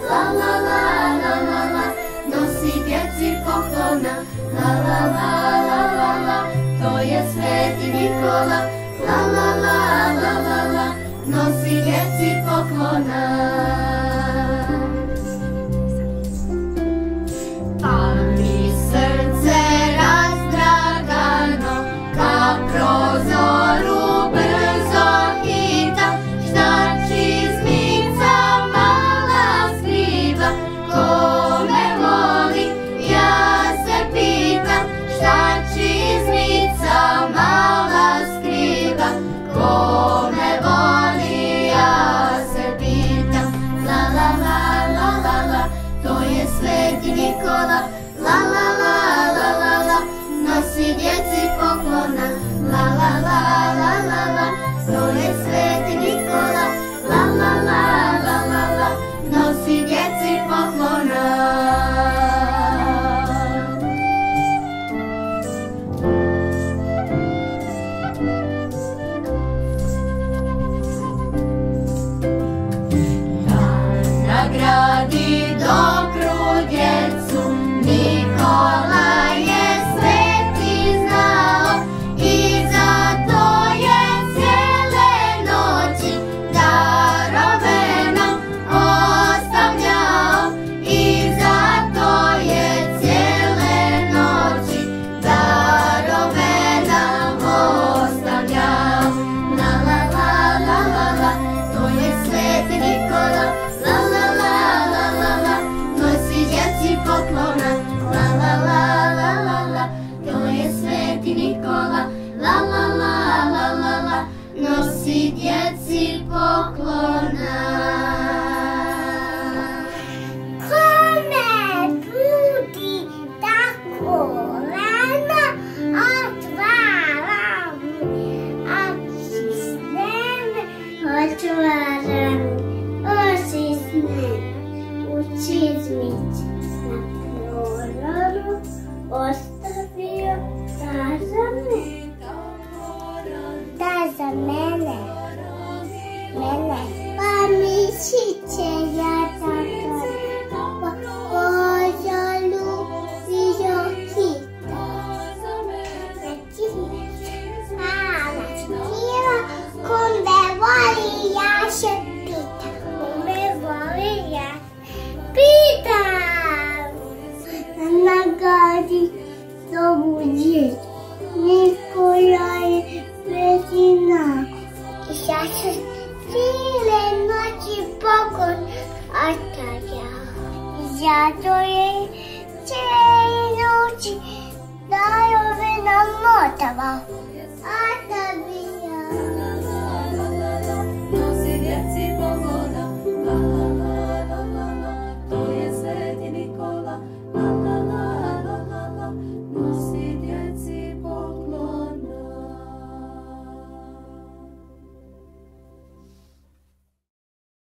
Love la la. kola, la la la la la la, nosi djeci poklona. Kome budi tako rano, u čizmići na proloru. casa, mene, mene. Pamiši će ja tako, požalu i jokita. Znači, a, načkila, kom com voli ja še pita. Kom me voli pita. Na gadi, to budite. cijele noći pokon otaja. Zato je cijele noći najove nam motava.